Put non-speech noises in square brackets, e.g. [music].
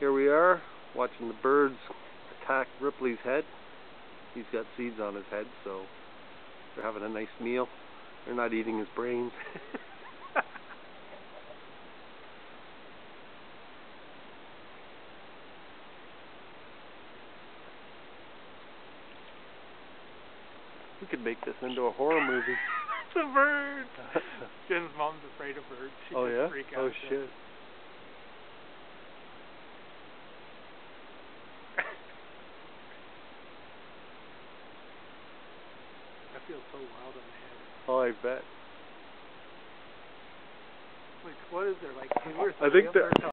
Here we are, watching the birds attack Ripley's head. He's got seeds on his head, so they're having a nice meal. They're not eating his brains. [laughs] we could make this into a horror movie. [laughs] it's a bird! [laughs] Jen's mom's afraid of birds. She oh yeah? freak oh, out. Oh shit. I feel so wild on the head. Oh, I bet. Like, what is there, like two or three I think that-?